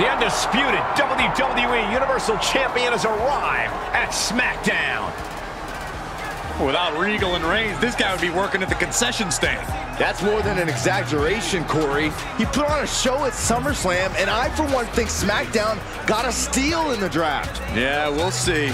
The undisputed WWE Universal Champion has arrived at SmackDown. Without Regal and Reigns, this guy would be working at the concession stand. That's more than an exaggeration, Corey. He put on a show at SummerSlam, and I, for one, think SmackDown got a steal in the draft. Yeah, we'll see.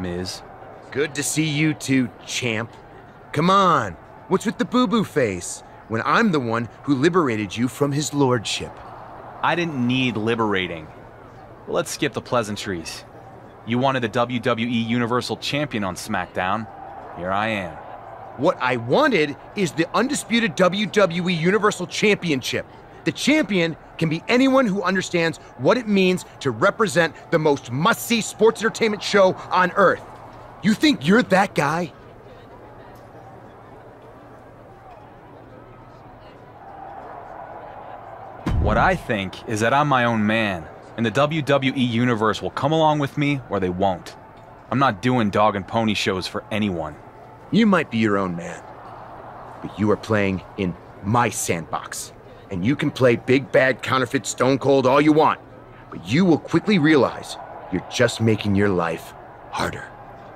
Miz. Good to see you too, champ. Come on, what's with the boo-boo face? When I'm the one who liberated you from his lordship. I didn't need liberating. But let's skip the pleasantries. You wanted the WWE Universal Champion on SmackDown. Here I am. What I wanted is the undisputed WWE Universal Championship. The champion can be anyone who understands what it means to represent the most must-see sports entertainment show on Earth. You think you're that guy? What I think is that I'm my own man, and the WWE Universe will come along with me or they won't. I'm not doing dog and pony shows for anyone. You might be your own man, but you are playing in my sandbox. And you can play big bad counterfeit stone cold all you want, but you will quickly realize you're just making your life harder.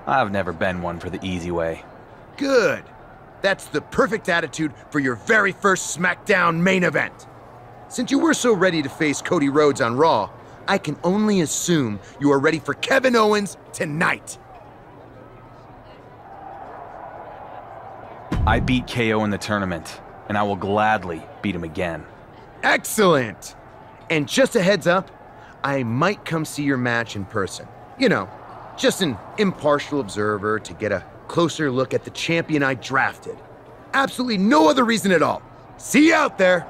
I've never been one for the easy way. Good. That's the perfect attitude for your very first SmackDown main event. Since you were so ready to face Cody Rhodes on Raw, I can only assume you are ready for Kevin Owens tonight. I beat KO in the tournament, and I will gladly beat him again. Excellent! And just a heads up, I might come see your match in person. You know, just an impartial observer to get a closer look at the champion I drafted. Absolutely no other reason at all. See you out there!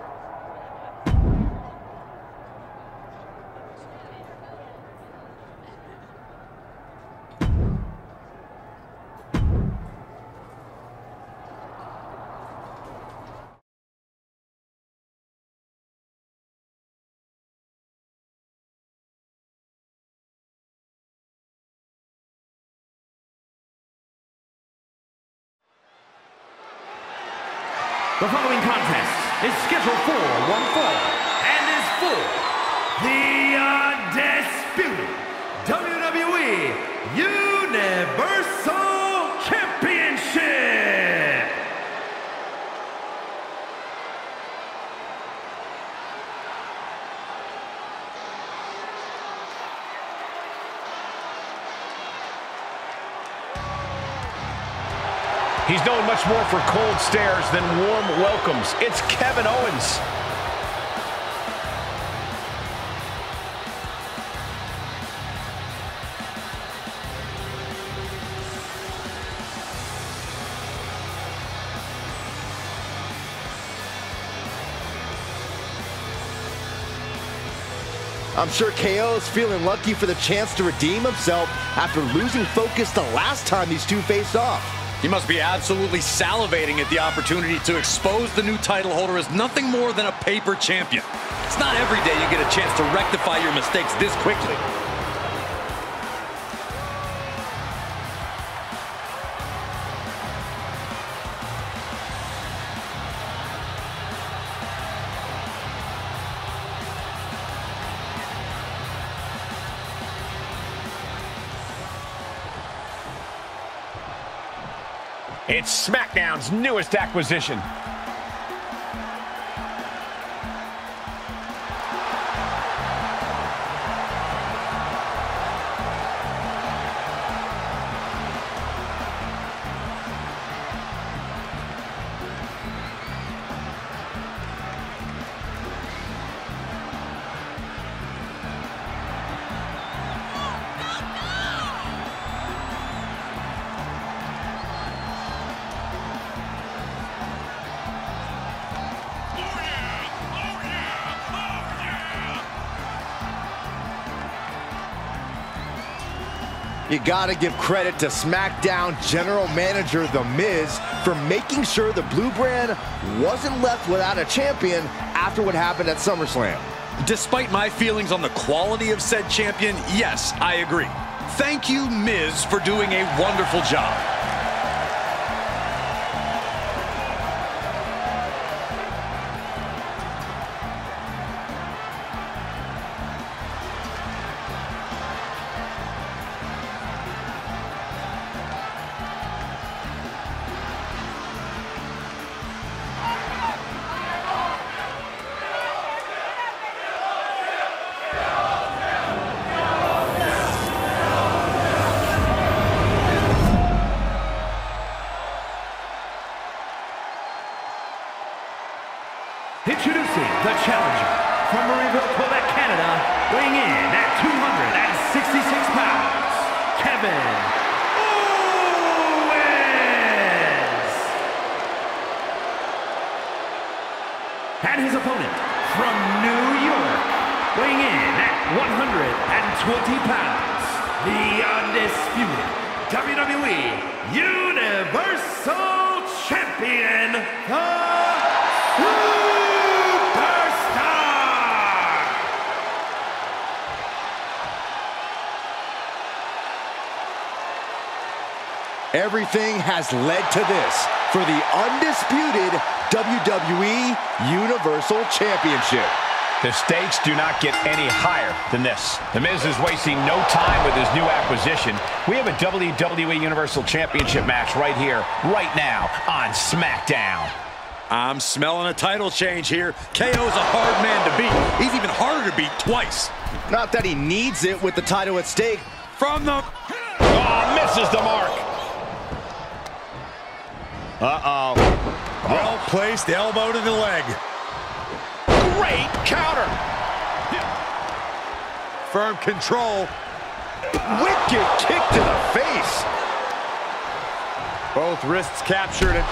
The following contest is scheduled for one fall and is for the uh, undisputed WWE Universal He's known much more for cold stares than warm welcomes. It's Kevin Owens. I'm sure KO is feeling lucky for the chance to redeem himself after losing focus the last time these two faced off. He must be absolutely salivating at the opportunity to expose the new title holder as nothing more than a paper champion. It's not every day you get a chance to rectify your mistakes this quickly. It's SmackDown's newest acquisition. You gotta give credit to SmackDown General Manager The Miz for making sure the Blue Brand wasn't left without a champion after what happened at SummerSlam. Despite my feelings on the quality of said champion, yes, I agree. Thank you, Miz, for doing a wonderful job. Introducing the challenger from Marieville, Quebec, Canada, weighing in at 266 pounds, Kevin Owens! And his opponent from New York, weighing in at 120 pounds, the undisputed WWE Universal Champion, Everything has led to this for the undisputed WWE Universal Championship. The stakes do not get any higher than this. The Miz is wasting no time with his new acquisition. We have a WWE Universal Championship match right here, right now on SmackDown. I'm smelling a title change here. KO's a hard man to beat. He's even harder to beat twice. Not that he needs it with the title at stake. From the... Oh, misses the mark. Uh-oh. Well-placed elbow to the leg. Great counter. Firm control. Wicked kick to the face. Both wrists captured and...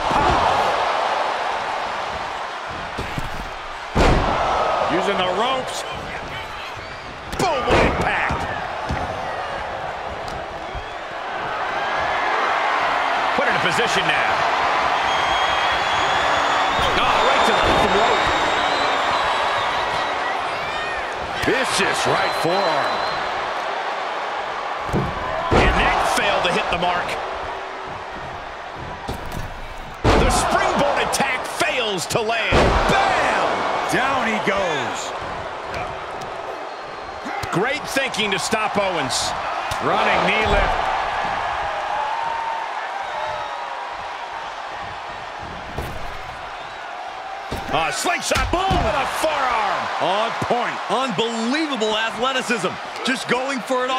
Using the ropes. Boom, impact. Put in a position now. Oh, right to the throat. Vicious right forearm. And that failed to hit the mark. The springboard attack fails to land. Bam! Down he goes. Great thinking to stop Owens. Running knee lift. Uh, slingshot, boom, with a forearm. On point. Unbelievable athleticism. Just going for it all.